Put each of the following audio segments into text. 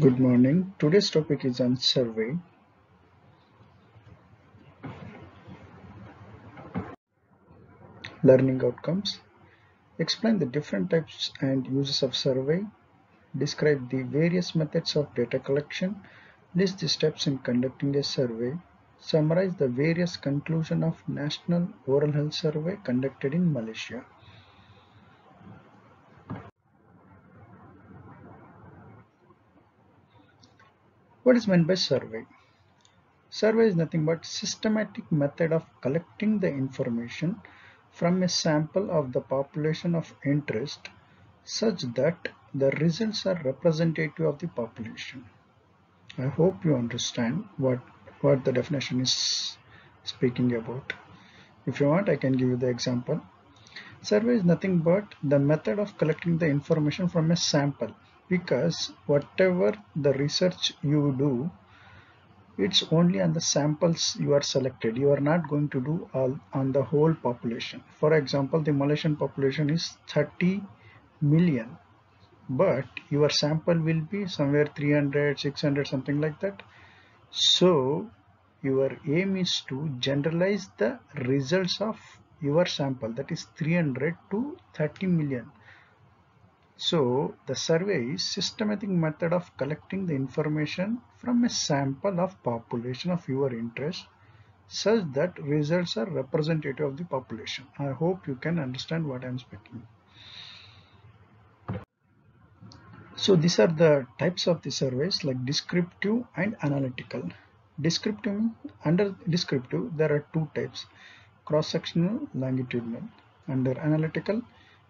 Good morning. Today's topic is on survey. Learning outcomes. Explain the different types and uses of survey. Describe the various methods of data collection. List the steps in conducting a survey. Summarize the various conclusion of National Oral Health Survey conducted in Malaysia. What is meant by survey? Survey is nothing but systematic method of collecting the information from a sample of the population of interest such that the results are representative of the population. I hope you understand what, what the definition is speaking about. If you want, I can give you the example. Survey is nothing but the method of collecting the information from a sample because whatever the research you do it's only on the samples you are selected. You are not going to do all on the whole population. For example the malaysian population is 30 million but your sample will be somewhere 300 600 something like that. So your aim is to generalize the results of your sample that is 300 to 30 million so the survey is systematic method of collecting the information from a sample of population of your interest such that results are representative of the population. I hope you can understand what I am speaking. So these are the types of the surveys like descriptive and analytical. Descriptive under descriptive there are two types cross-sectional longitudinal under analytical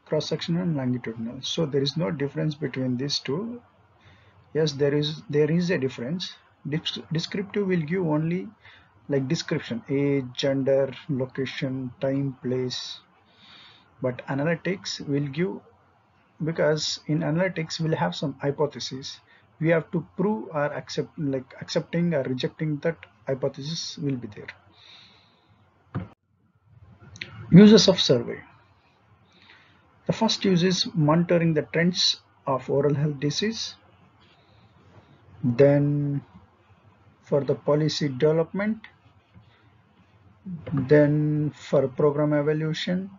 cross-sectional and longitudinal. So there is no difference between these two. Yes there is there is a difference. Descriptive will give only like description age gender location time place. But analytics will give because in analytics we'll have some hypothesis. We have to prove or accept like accepting or rejecting that hypothesis will be there. Uses of survey the first use is monitoring the trends of oral health disease. Then for the policy development, then for program evaluation,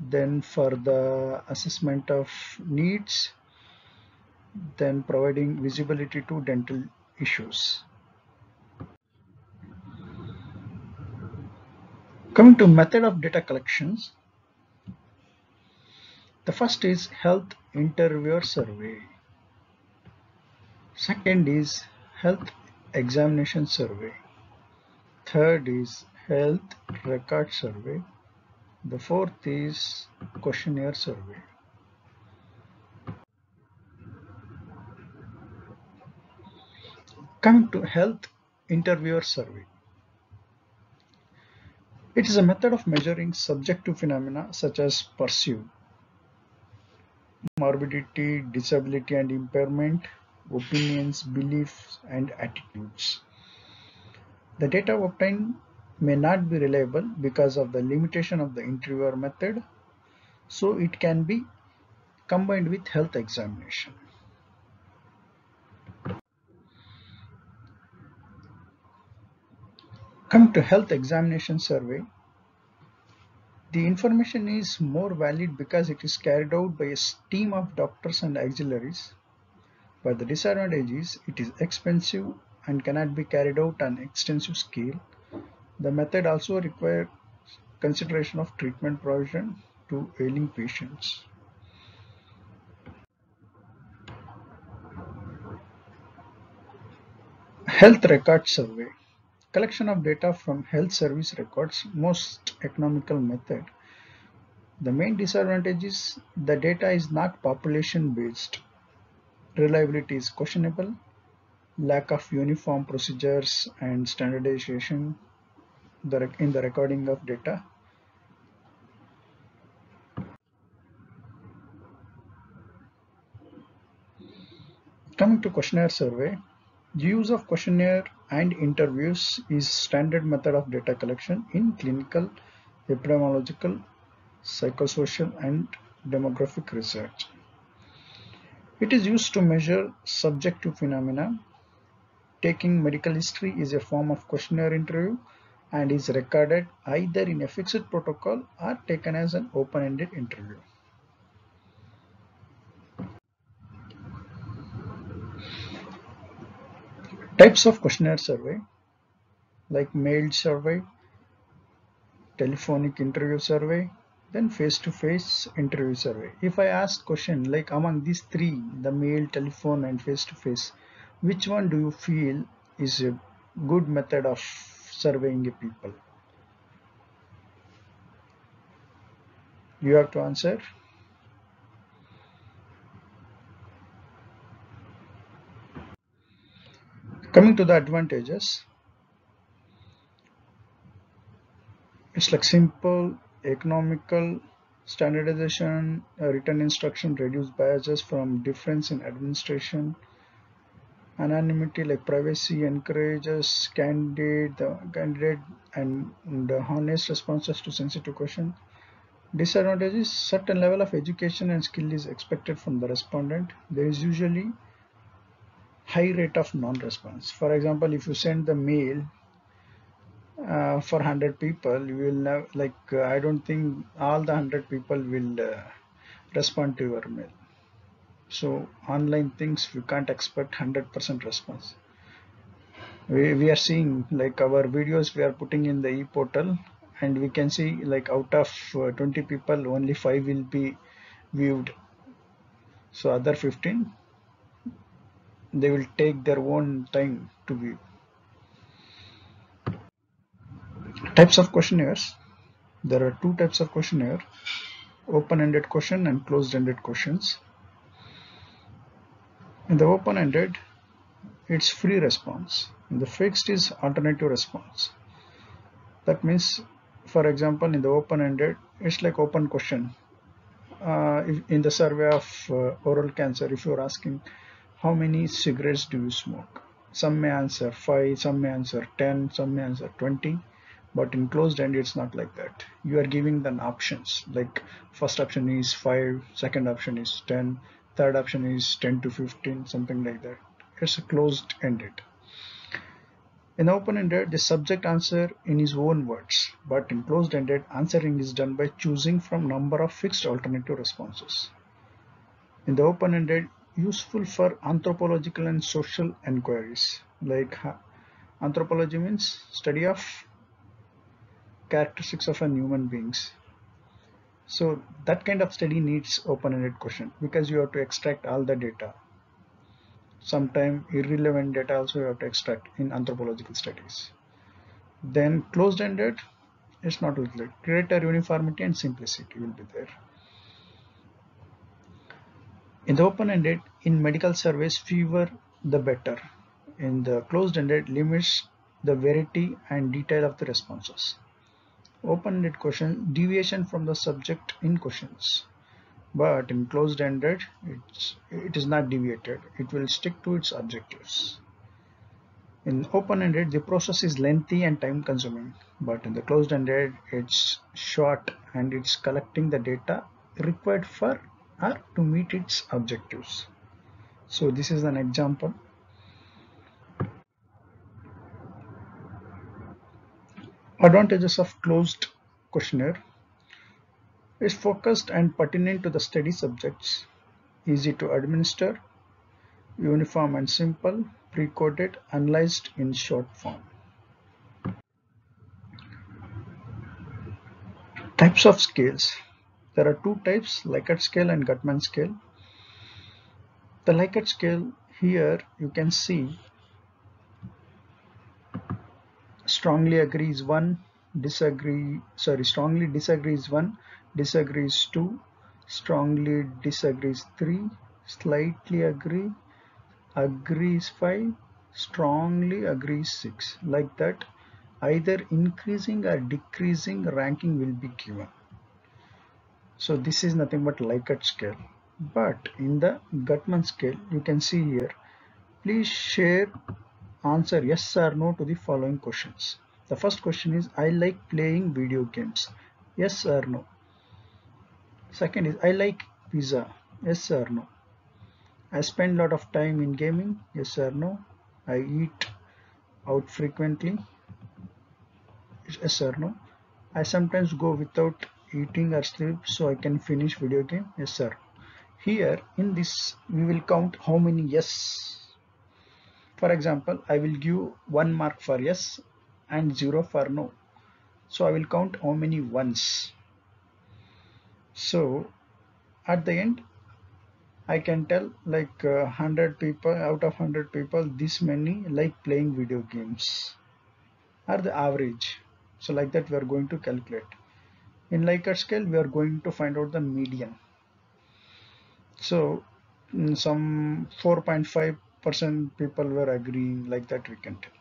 then for the assessment of needs, then providing visibility to dental issues. Coming to method of data collections, the first is health interviewer survey. Second is health examination survey. Third is health record survey. The fourth is questionnaire survey. Coming to health interviewer survey. It is a method of measuring subjective phenomena such as perceived, morbidity, disability and impairment, opinions, beliefs, and attitudes. The data obtained may not be reliable because of the limitation of the interviewer method, so it can be combined with health examination. Come to health examination survey, the information is more valid because it is carried out by a team of doctors and auxiliaries, but the disadvantage is it is expensive and cannot be carried out on extensive scale. The method also requires consideration of treatment provision to ailing patients. Health Record Survey Collection of data from health service records most economical method. The main disadvantage is the data is not population based. Reliability is questionable. Lack of uniform procedures and standardization in the recording of data. Coming to questionnaire survey, use of questionnaire and interviews is standard method of data collection in clinical, epidemiological, psychosocial and demographic research. It is used to measure subjective phenomena. Taking medical history is a form of questionnaire interview and is recorded either in a fixed protocol or taken as an open-ended interview. Types of questionnaire survey like mailed survey, telephonic interview survey, then face-to-face -face interview survey. If I ask question like among these three, the mail, telephone and face-to-face, -face, which one do you feel is a good method of surveying a people? You have to answer. Coming to the advantages, it's like simple, economical, standardization, uh, written instruction, reduce biases from difference in administration, anonymity like privacy encourages candidate, the candidate and the honest responses to sensitive questions. Disadvantages, certain level of education and skill is expected from the respondent. There is usually high rate of non-response. For example, if you send the mail uh, for 100 people, you will have like uh, I don't think all the 100 people will uh, respond to your mail. So online things we can't expect 100% response. We, we are seeing like our videos we are putting in the e-portal and we can see like out of uh, 20 people only 5 will be viewed so other 15 they will take their own time to view. Types of questionnaires. There are two types of questionnaire, open-ended question and closed-ended questions. In the open-ended, it's free response. In the fixed is alternative response. That means, for example, in the open-ended, it's like open question. Uh, in the survey of uh, oral cancer, if you're asking how many cigarettes do you smoke? Some may answer 5, some may answer 10, some may answer 20. But in closed end, it's not like that. You are giving them options. Like first option is 5, second option is 10, third option is 10 to 15, something like that. It's a closed ended. In open-ended, the subject answer in his own words, but in closed-ended, answering is done by choosing from number of fixed alternative responses. In the open-ended, useful for anthropological and social inquiries. Like anthropology means study of characteristics of a human beings. So that kind of study needs open-ended question because you have to extract all the data. Sometime irrelevant data also you have to extract in anthropological studies. Then closed-ended it's not like greater uniformity and simplicity will be there in the open-ended, in medical surveys, fewer the better. In the closed-ended, limits the variety and detail of the responses. Open-ended question, deviation from the subject in questions. But in closed-ended, it is not deviated. It will stick to its objectives. In open-ended, the process is lengthy and time-consuming. But in the closed-ended, it's short and it's collecting the data required for are to meet its objectives. So this is an example. Advantages of closed questionnaire is focused and pertinent to the study subjects, easy to administer, uniform and simple, pre-coded, analyzed in short form. Types of scales there are two types, Likert scale and Guttman scale. The Likert scale here you can see strongly agrees 1, disagree, sorry, strongly disagrees 1, disagrees 2, strongly disagrees 3, slightly agree, agrees 5, strongly agrees 6. Like that, either increasing or decreasing ranking will be given so this is nothing but Likert scale. But in the Guttman scale you can see here please share answer yes or no to the following questions. The first question is I like playing video games. Yes or no. Second is I like pizza. Yes or no. I spend a lot of time in gaming, yes or no. I eat out frequently, yes or no. I sometimes go without eating or sleep so I can finish video game, yes sir. Here in this we will count how many yes. For example, I will give 1 mark for yes and 0 for no. So I will count how many ones. So at the end I can tell like uh, 100 people out of 100 people this many like playing video games are the average so like that we are going to calculate in Likert scale we are going to find out the median so mm, some 4.5 percent people were agreeing like that we can tell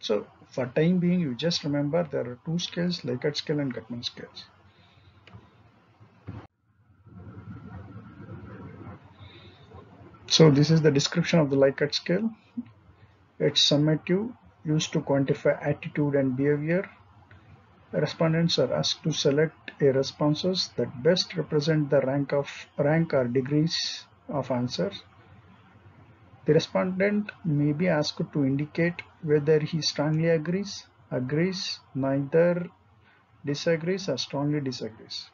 so for time being you just remember there are two scales Likert scale and Guttman scales So this is the description of the Likert scale. It's summative, used to quantify attitude and behavior. Respondents are asked to select a responses that best represent the rank of rank or degrees of answers. The respondent may be asked to indicate whether he strongly agrees, agrees, neither disagrees or strongly disagrees.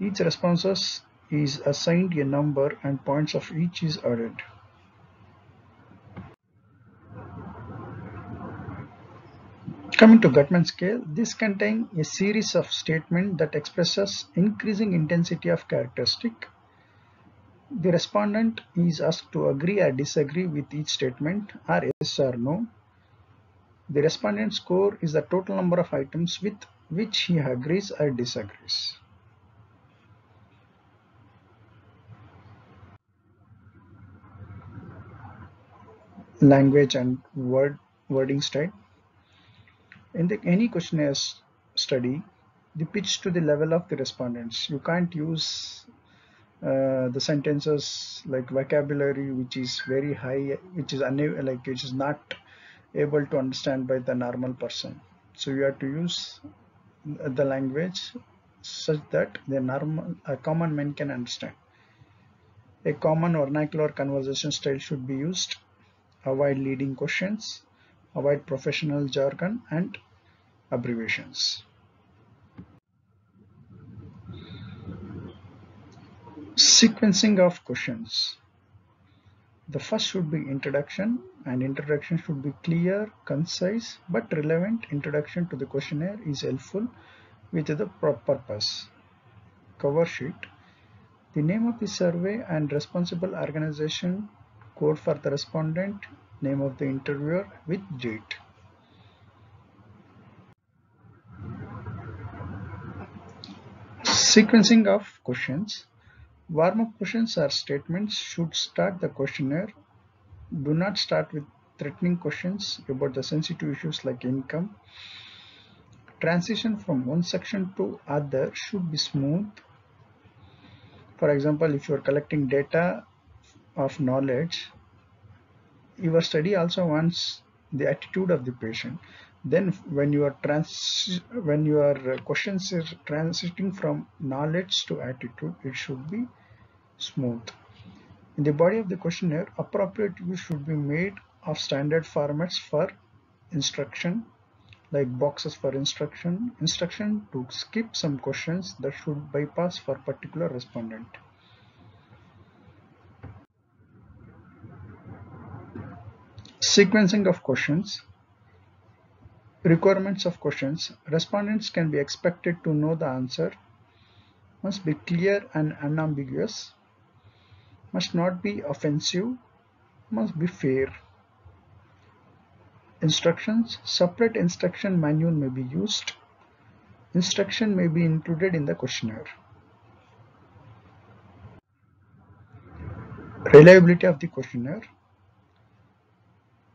Each responses is assigned a number and points of each is added. Coming to Guttman scale, this contains a series of statements that expresses increasing intensity of characteristic. The respondent is asked to agree or disagree with each statement or yes or no. The respondent score is the total number of items with which he agrees or disagrees. language and word wording style. In the any questionnaire study, the pitch to the level of the respondents. You can't use uh, the sentences like vocabulary which is very high, which is like which is not able to understand by the normal person. So you have to use the language such that the normal a common man can understand. A common vernacular conversation style should be used avoid leading questions, avoid professional jargon and abbreviations. Sequencing of questions. The first should be introduction and introduction should be clear, concise but relevant introduction to the questionnaire is helpful with the proper purpose. Cover sheet. The name of the survey and responsible organization code for the respondent, name of the interviewer with date. Sequencing of questions. Warm-up questions or statements should start the questionnaire. Do not start with threatening questions about the sensitive issues like income. Transition from one section to other should be smooth. For example, if you are collecting data of knowledge your study also wants the attitude of the patient then when you are trans when your questions is transiting from knowledge to attitude it should be smooth in the body of the questionnaire appropriate use should be made of standard formats for instruction like boxes for instruction instruction to skip some questions that should bypass for particular respondent Sequencing of questions. Requirements of questions. Respondents can be expected to know the answer. Must be clear and unambiguous. Must not be offensive. Must be fair. Instructions. Separate instruction manual may be used. Instruction may be included in the questionnaire. Reliability of the questionnaire.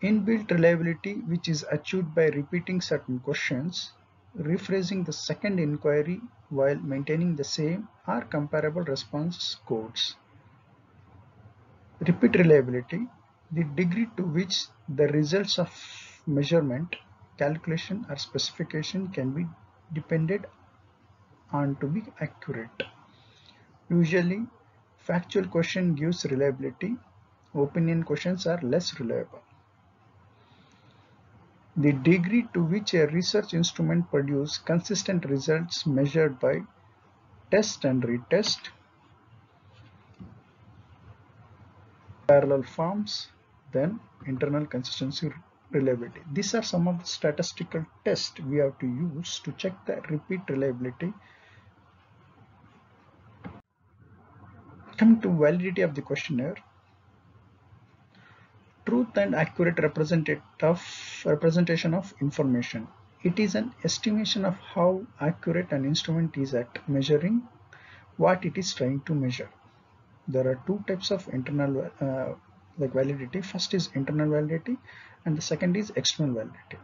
Inbuilt reliability which is achieved by repeating certain questions, rephrasing the second inquiry while maintaining the same or comparable response codes. Repeat reliability, the degree to which the results of measurement, calculation or specification can be depended on to be accurate. Usually Factual question gives reliability. Opinion questions are less reliable. The degree to which a research instrument produces consistent results measured by test and retest, parallel forms, then internal consistency reliability. These are some of the statistical tests we have to use to check the repeat reliability. Coming to validity of the questionnaire, truth and accurate representation of information. It is an estimation of how accurate an instrument is at measuring what it is trying to measure. There are two types of internal uh, like validity. First is internal validity and the second is external validity.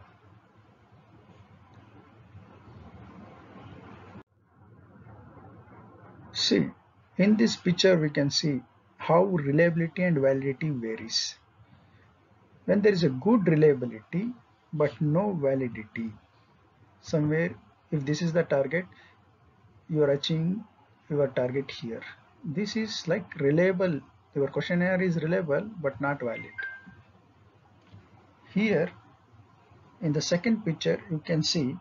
See, in this picture we can see how reliability and validity varies. When there is a good reliability but no validity, somewhere if this is the target, you are achieving your target here. This is like reliable, your questionnaire is reliable but not valid. Here in the second picture you can see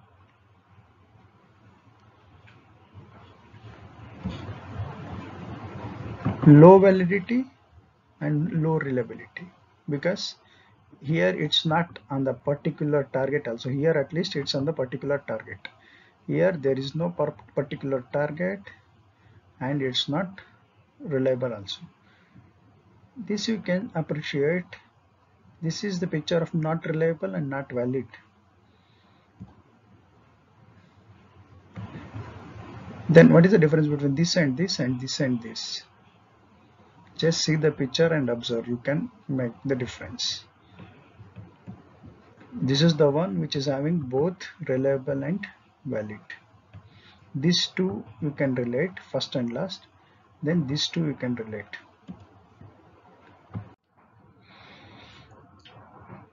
low validity and low reliability because here it's not on the particular target also here at least it's on the particular target here there is no particular target and it's not reliable also this you can appreciate this is the picture of not reliable and not valid. Then what is the difference between this and this and this and this? Just see the picture and observe. You can make the difference. This is the one which is having both reliable and valid. These two you can relate first and last. Then these two you can relate.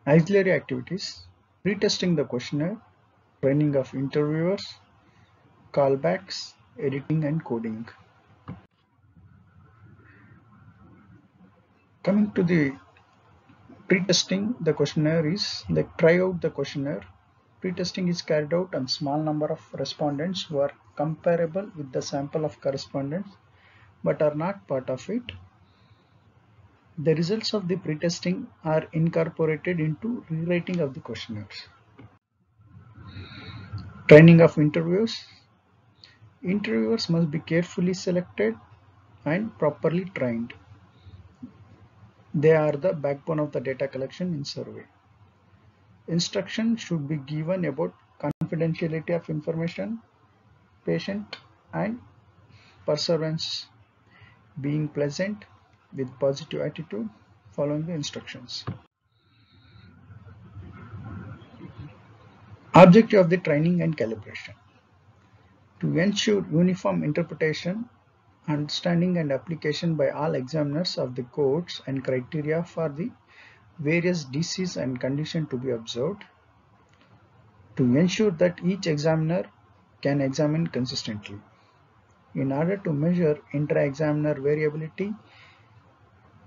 Auxiliary activities, pretesting the questionnaire, training of interviewers, callbacks, editing and coding. Coming to the pre-testing the questionnaire is like try out the questionnaire. Pre-testing is carried out on small number of respondents who are comparable with the sample of correspondents but are not part of it the results of the pretesting are incorporated into rewriting of the questionnaires. Training of interviewers. Interviewers must be carefully selected and properly trained. They are the backbone of the data collection in survey. Instruction should be given about confidentiality of information, patient and perseverance, being pleasant, with positive attitude following the instructions. Objective of the training and calibration. To ensure uniform interpretation, understanding and application by all examiners of the codes and criteria for the various disease and condition to be observed, to ensure that each examiner can examine consistently. In order to measure intra-examiner variability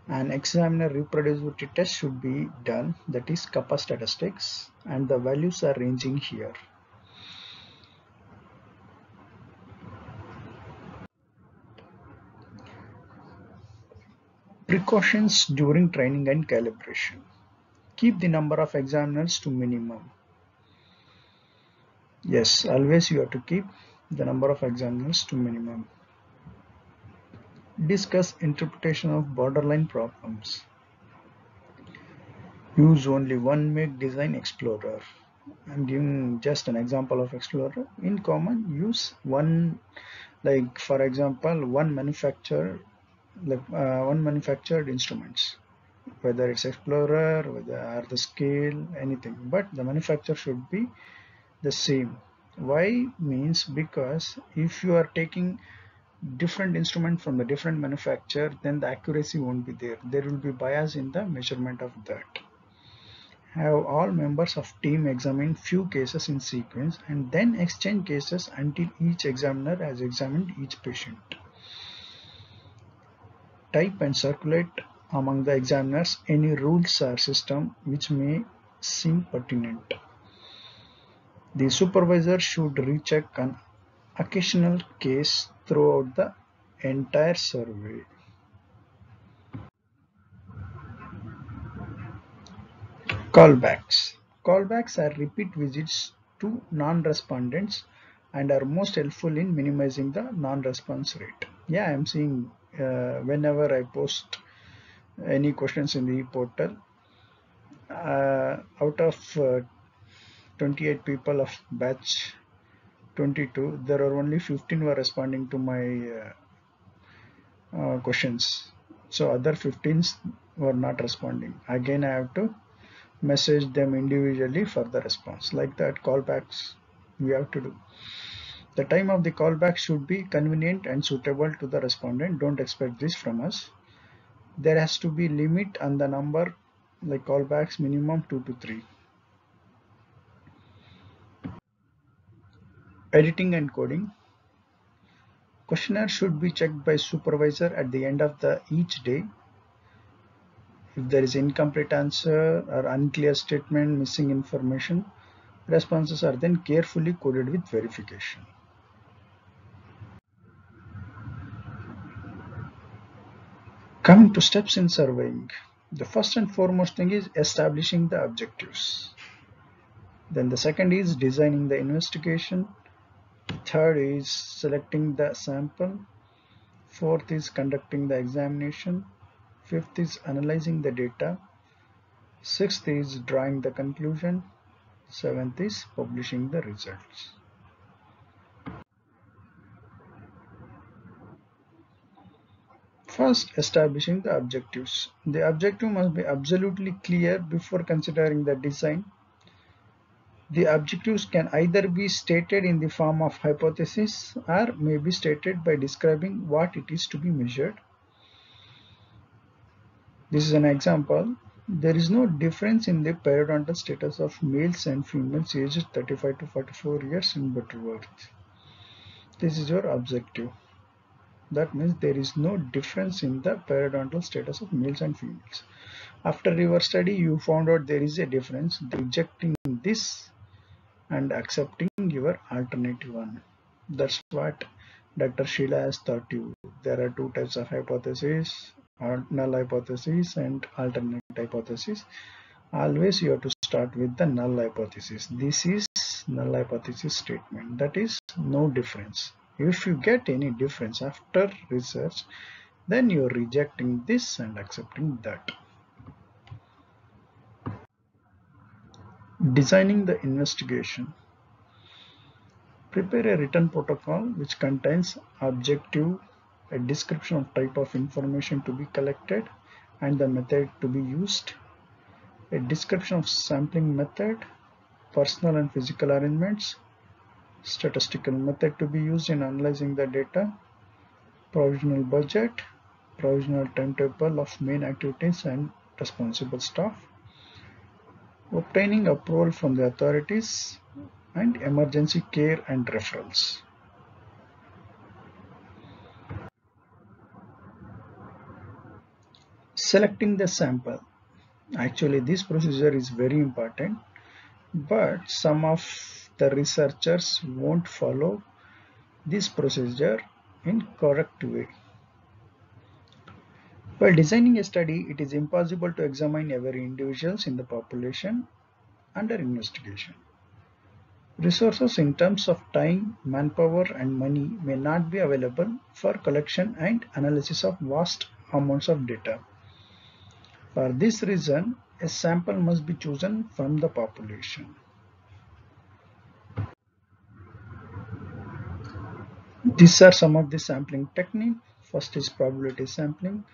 an examiner reproducibility test should be done that is kappa statistics and the values are ranging here. Precautions during training and calibration. Keep the number of examiners to minimum. Yes, always you have to keep the number of examiners to minimum discuss interpretation of borderline problems. Use only one make design explorer. I'm giving just an example of explorer. In common, use one, like for example, one manufacturer, like uh, one manufactured instruments, whether it's explorer, whether or the scale, anything. But the manufacturer should be the same. Why means because if you are taking different instrument from the different manufacturer then the accuracy won't be there there will be bias in the measurement of that have all members of team examine few cases in sequence and then exchange cases until each examiner has examined each patient type and circulate among the examiners any rules or system which may seem pertinent. The supervisor should recheck an occasional case throughout the entire survey. Callbacks. Callbacks are repeat visits to non-respondents and are most helpful in minimizing the non-response rate. Yeah, I'm seeing uh, whenever I post any questions in the portal, uh, out of uh, 28 people of batch 22, there are only 15 were responding to my uh, uh, questions. So other 15s were not responding. Again, I have to message them individually for the response. Like that, callbacks we have to do. The time of the callback should be convenient and suitable to the respondent. Don't expect this from us. There has to be limit on the number like callbacks minimum 2 to 3. Editing and coding. Questionnaire should be checked by supervisor at the end of the each day. If there is incomplete answer or unclear statement, missing information, responses are then carefully coded with verification. Coming to steps in surveying, the first and foremost thing is establishing the objectives. Then the second is designing the investigation. Third is selecting the sample. Fourth is conducting the examination. Fifth is analyzing the data. Sixth is drawing the conclusion. Seventh is publishing the results. First, establishing the objectives. The objective must be absolutely clear before considering the design. The objectives can either be stated in the form of hypothesis or may be stated by describing what it is to be measured. This is an example. There is no difference in the periodontal status of males and females aged 35 to 44 years in Butterworth. This is your objective. That means there is no difference in the periodontal status of males and females. After reverse study, you found out there is a difference. Rejecting this and accepting your alternative one. That's what Dr. Sheila has taught you. There are two types of hypothesis, null hypothesis and alternate hypothesis. Always you have to start with the null hypothesis. This is null hypothesis statement. That is no difference if you get any difference after research then you're rejecting this and accepting that. Designing the investigation. Prepare a written protocol which contains objective a description of type of information to be collected and the method to be used a description of sampling method personal and physical arrangements statistical method to be used in analyzing the data, provisional budget, provisional timetable of main activities and responsible staff, obtaining approval from the authorities, and emergency care and referrals. Selecting the sample. Actually, this procedure is very important, but some of the researchers won't follow this procedure in correct way. While designing a study, it is impossible to examine every individuals in the population under investigation. Resources in terms of time, manpower and money may not be available for collection and analysis of vast amounts of data. For this reason, a sample must be chosen from the population. These are some of the sampling technique. First is probability sampling.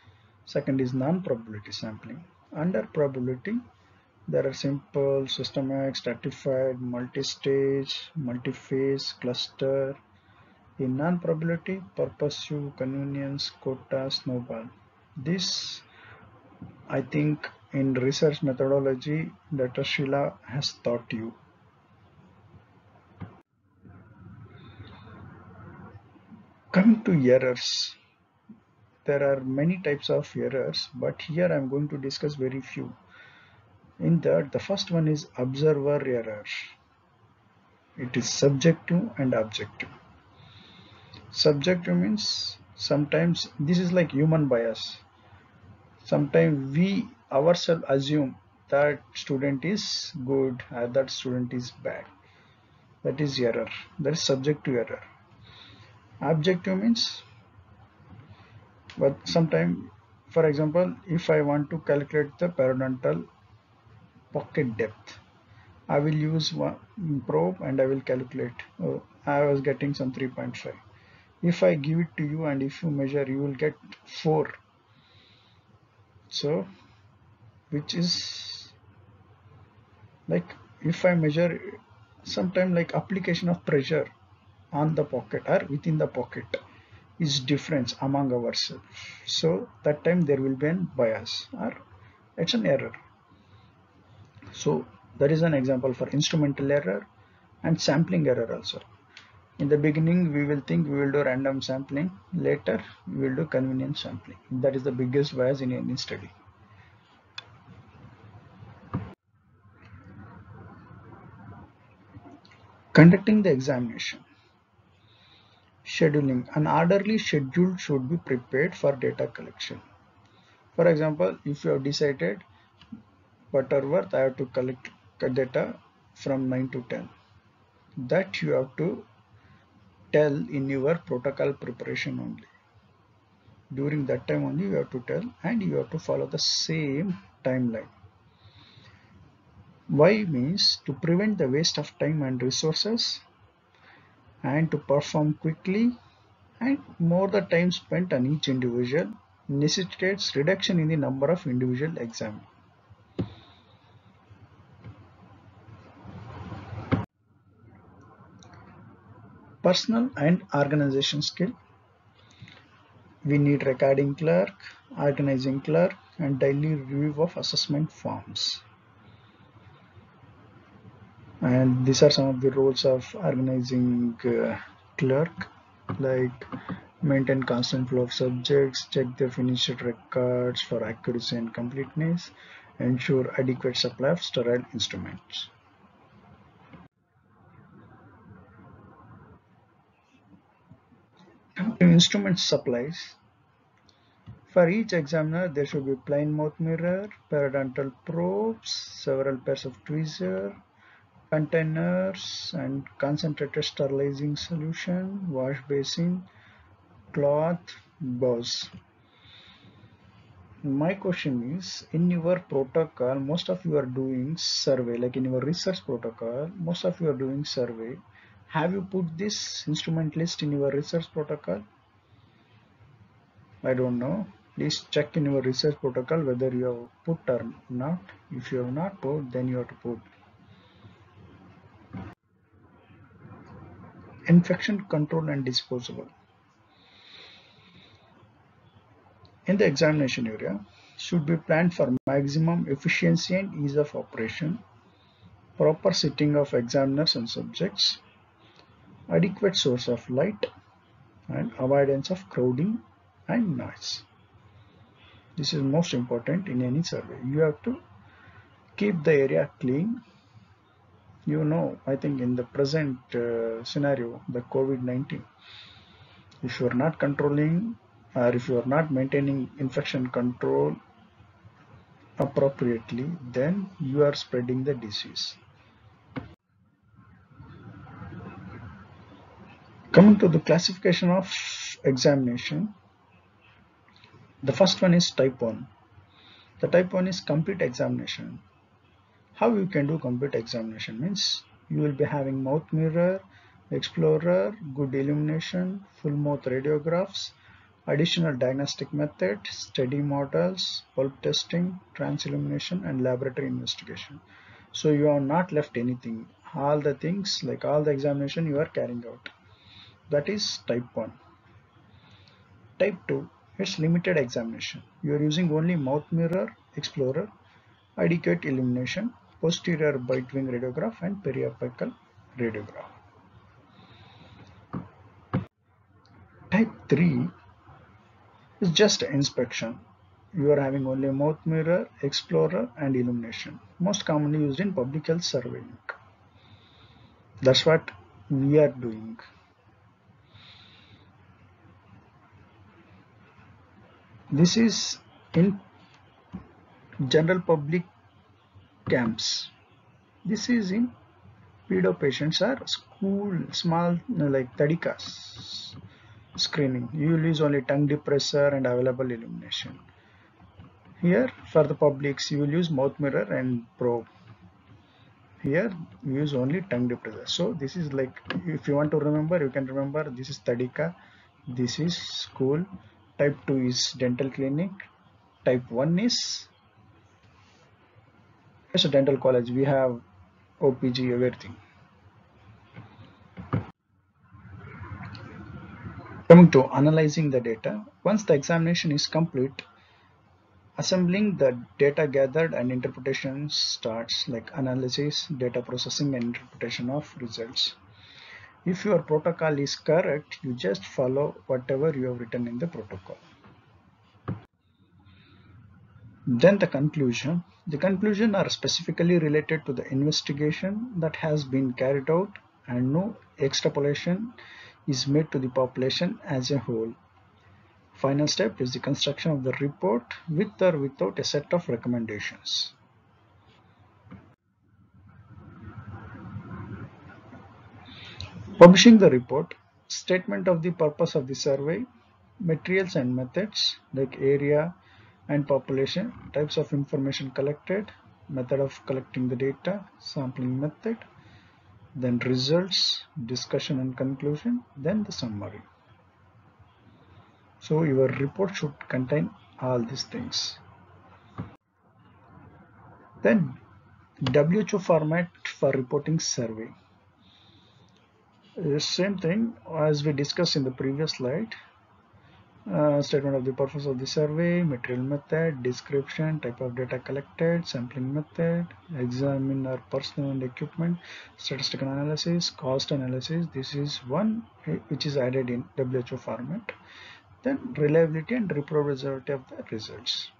Second is non-probability sampling. Under probability, there are simple, systematic, stratified, multi-stage, multi-phase, cluster. In non-probability, purposive, convenience, quota, snowball. This, I think, in research methodology, Dr. Sheila has taught you. Coming to errors. there are many types of errors but here I'm going to discuss very few. In that the first one is observer error. It is subjective and objective. Subjective means sometimes this is like human bias. Sometimes we ourselves assume that student is good or that student is bad. That is error. That is subjective error objective means but sometimes for example if I want to calculate the periodontal pocket depth I will use one probe and I will calculate. Oh, I was getting some 3.5 if I give it to you and if you measure you will get 4 so which is like if I measure sometime like application of pressure on the pocket or within the pocket is difference among ourselves so that time there will be an bias or it's an error. So that is an example for instrumental error and sampling error also. In the beginning we will think we will do random sampling. Later we will do convenience sampling. That is the biggest bias in any study. Conducting the examination scheduling. An orderly schedule should be prepared for data collection. For example if you have decided butterworth i have to collect data from 9 to 10 that you have to tell in your protocol preparation only. During that time only you have to tell and you have to follow the same timeline. Why means to prevent the waste of time and resources and to perform quickly and more the time spent on each individual necessitates reduction in the number of individual exam. Personal and organization skill. We need recording clerk, organizing clerk and daily review of assessment forms and these are some of the roles of organizing uh, clerk like maintain constant flow of subjects check the finished records for accuracy and completeness ensure adequate supply of sterile instruments. Instrument supplies. For each examiner there should be plain mouth mirror periodontal probes several pairs of tweezers containers and concentrated sterilizing solution, wash basin, cloth, gauze. My question is, in your protocol, most of you are doing survey, like in your research protocol, most of you are doing survey. Have you put this instrument list in your research protocol? I don't know. Please check in your research protocol whether you have put or not. If you have not put, then you have to put. Infection control and disposable. In the examination area, should be planned for maximum efficiency and ease of operation, proper sitting of examiners and subjects, adequate source of light, and avoidance of crowding and noise. This is most important in any survey. You have to keep the area clean you know i think in the present uh, scenario the covid-19 if you are not controlling or if you are not maintaining infection control appropriately then you are spreading the disease. Coming to the classification of examination the first one is type 1 the type 1 is complete examination how you can do complete examination means you will be having mouth mirror explorer good illumination full mouth radiographs additional diagnostic method study models pulp testing trans illumination and laboratory investigation. So you are not left anything. All the things like all the examination you are carrying out. That is type 1 type 2 it's limited examination. You are using only mouth mirror explorer adequate illumination posterior bite wing radiograph and periapical radiograph. Type 3 is just inspection. You are having only mouth mirror, explorer and illumination, most commonly used in public health surveying. That's what we are doing. This is in general public camps. This is in pedo patients are school small like tadikas screening. You will use only tongue depressor and available illumination. Here for the publics you will use mouth mirror and probe. Here you use only tongue depressor. So this is like if you want to remember you can remember this is Tadika, this is school, type 2 is dental clinic, type 1 is a dental college we have OPG everything. Coming to analyzing the data, once the examination is complete, assembling the data gathered and interpretation starts like analysis, data processing and interpretation of results. If your protocol is correct, you just follow whatever you have written in the protocol. Then the conclusion. The conclusion are specifically related to the investigation that has been carried out and no extrapolation is made to the population as a whole. Final step is the construction of the report with or without a set of recommendations. Publishing the report, statement of the purpose of the survey, materials and methods like area and population, types of information collected, method of collecting the data, sampling method, then results, discussion and conclusion, then the summary. So your report should contain all these things. Then WHO format for reporting survey. The same thing as we discussed in the previous slide uh, statement of the purpose of the survey, material method, description, type of data collected, sampling method, examiner personnel and equipment, statistical analysis, cost analysis. This is one eh, which is added in WHO format. Then reliability and reproducibility of the results.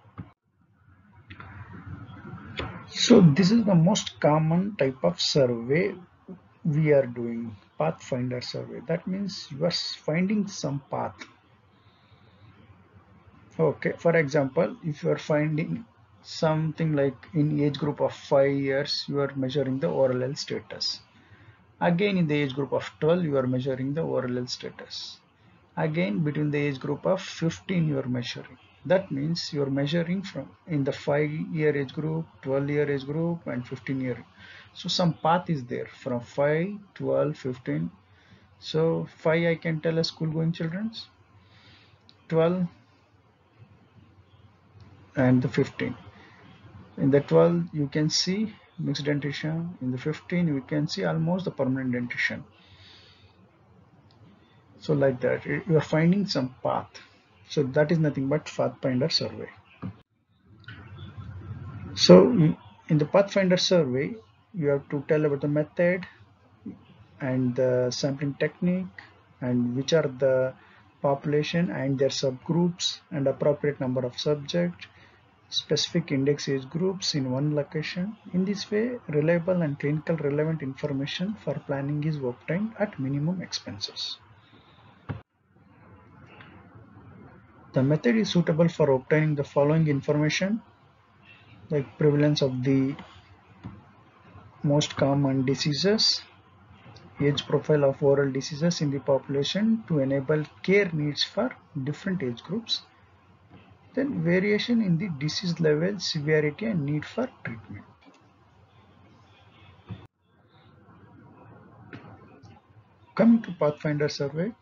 So this is the most common type of survey we are doing pathfinder survey. That means you are finding some path okay for example if you are finding something like in age group of 5 years you are measuring the oral health status. Again in the age group of 12 you are measuring the oral health status. Again between the age group of 15 you are measuring. That means you are measuring from in the 5 year age group 12 year age group and 15 year so some path is there from 5 12 15 so 5 I can tell a school going children's. 12 and the 15 in the 12 you can see mixed dentition. In the 15 you can see almost the permanent dentition. So like that you are finding some path. So that is nothing but pathfinder survey. So in the pathfinder survey you have to tell about the method and the sampling technique and which are the population and their subgroups and appropriate number of subjects specific index age groups in one location. In this way, reliable and clinical relevant information for planning is obtained at minimum expenses. The method is suitable for obtaining the following information like prevalence of the most common diseases, age profile of oral diseases in the population to enable care needs for different age groups, then variation in the disease level, severity and need for treatment. Coming to Pathfinder survey,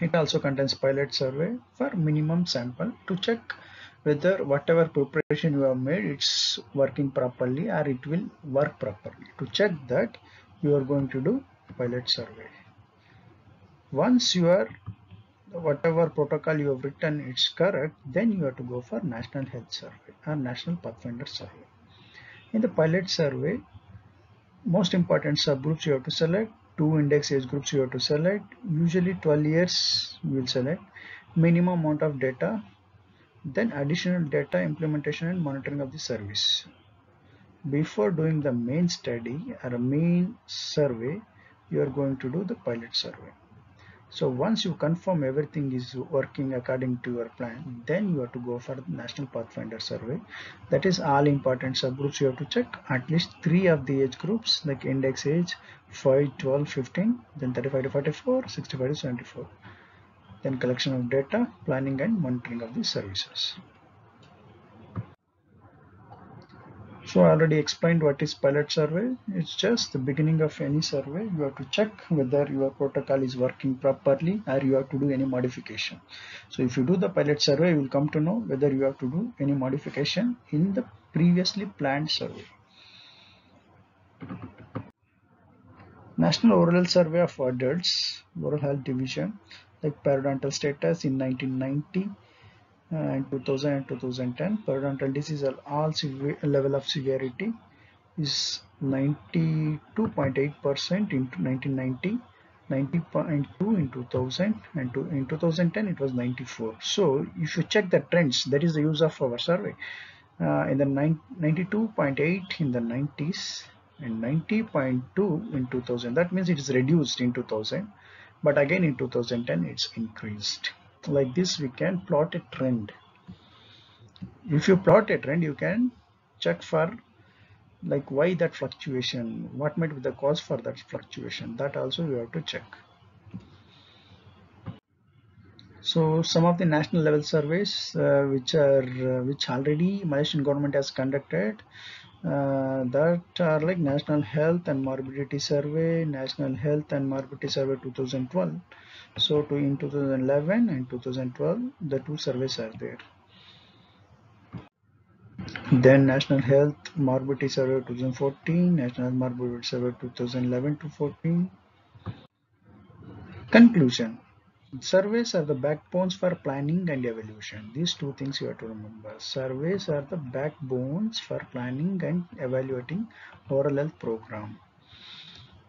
it also contains pilot survey for minimum sample to check whether whatever preparation you have made it's working properly or it will work properly. To check that you are going to do pilot survey. Once you are whatever protocol you have written it's correct then you have to go for national health survey or national pathfinder survey. In the pilot survey most important subgroups you have to select two index age groups you have to select usually 12 years you will select minimum amount of data then additional data implementation and monitoring of the service. Before doing the main study or main survey you are going to do the pilot survey so once you confirm everything is working according to your plan then you have to go for the national pathfinder survey. That is all important subgroups you have to check. At least three of the age groups like index age 5 12 15 then 35 to 44 65 to 74 then collection of data planning and monitoring of the services So I already explained what is pilot survey. It's just the beginning of any survey. You have to check whether your protocol is working properly or you have to do any modification. So if you do the pilot survey, you will come to know whether you have to do any modification in the previously planned survey. National Oral Survey of Adults, Oral Health Division, like periodontal status in 1990 and 2000 and 2010 periodontal disease all level of severity is 92.8 percent in 1990 90.2 in 2000 and to, in 2010 it was 94 so if you check the trends that is the use of our survey. Uh, in the 92.8 in the 90s and 90.2 in 2000 that means it is reduced in 2000 but again in 2010 it's increased like this we can plot a trend. If you plot a trend you can check for like why that fluctuation what might be the cause for that fluctuation. That also you have to check. So some of the national level surveys uh, which are uh, which already Malaysian government has conducted uh, that are like national health and morbidity survey national health and morbidity survey 2012 so to in 2011 and 2012 the two surveys are there. Then national health morbidity survey 2014 national morbidity survey 2011 to 14 conclusion. Surveys are the backbones for planning and evaluation. These two things you have to remember. Surveys are the backbones for planning and evaluating oral health program.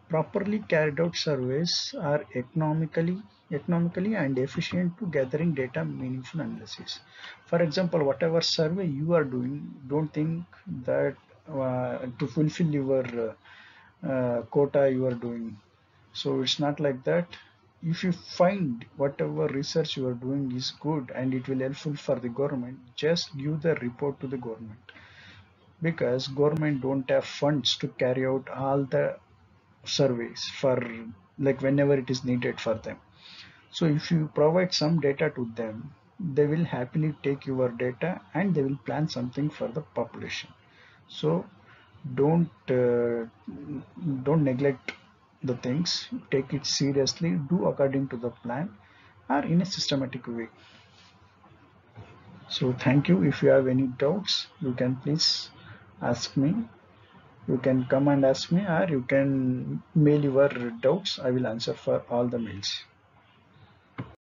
Properly carried out surveys are economically economically and efficient to gathering data meaningful analysis. For example whatever survey you are doing don't think that uh, to fulfill your uh, uh, quota you are doing. So it's not like that. If you find whatever research you are doing is good and it will helpful for the government just give the report to the government. Because government don't have funds to carry out all the surveys for like whenever it is needed for them so if you provide some data to them, they will happily take your data and they will plan something for the population. So don't uh, don't neglect the things. Take it seriously. Do according to the plan or in a systematic way. So thank you. If you have any doubts, you can please ask me. You can come and ask me or you can mail your doubts. I will answer for all the mails.